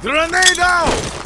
Grenade out!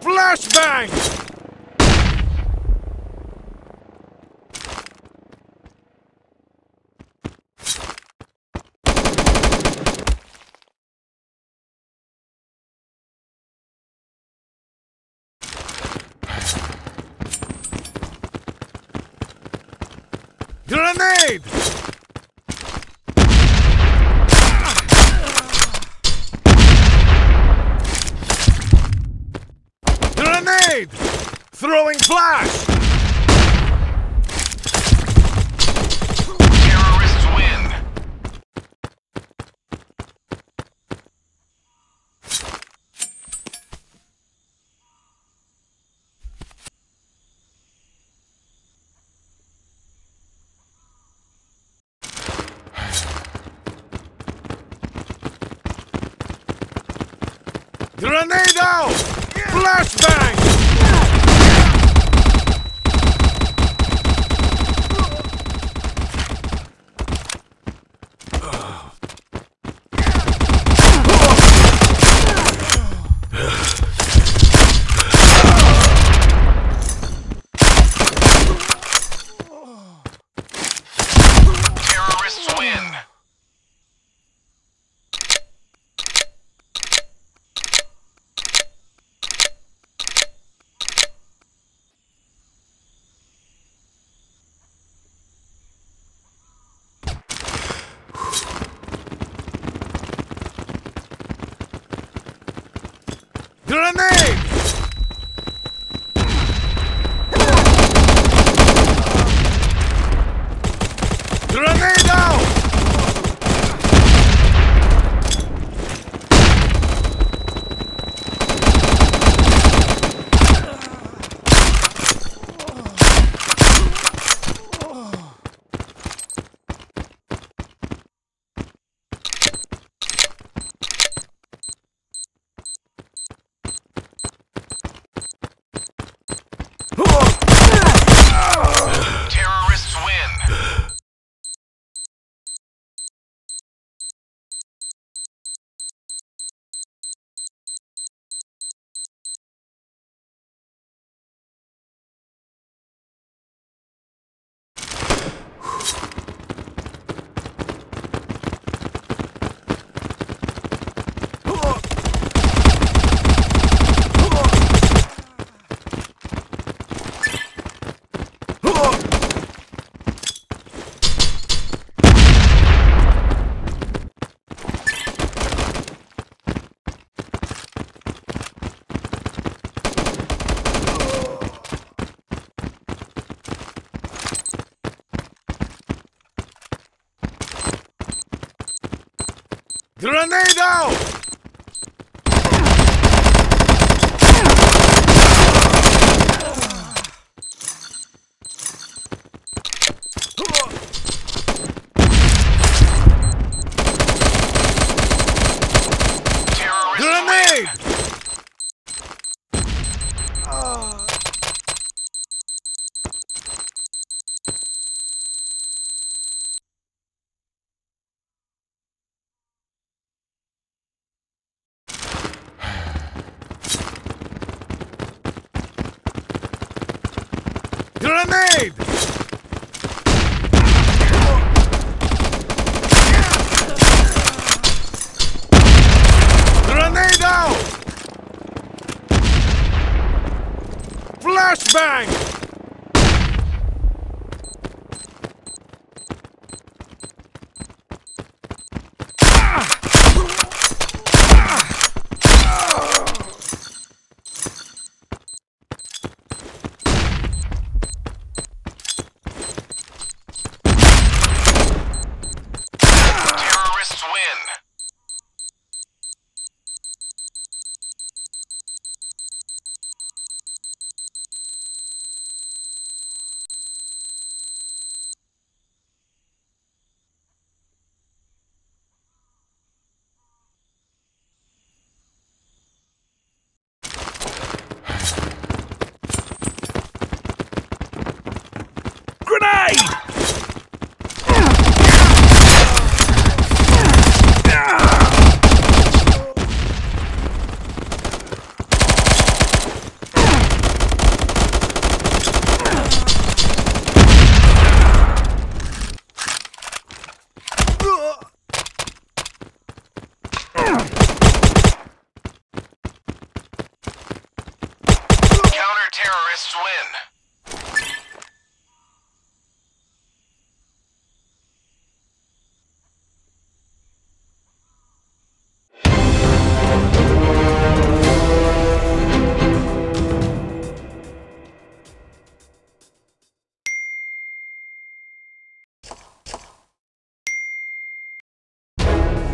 Flashbang! Grenade! Grenade! Throwing flash! Terrorists win. Grenade out! Flashbang!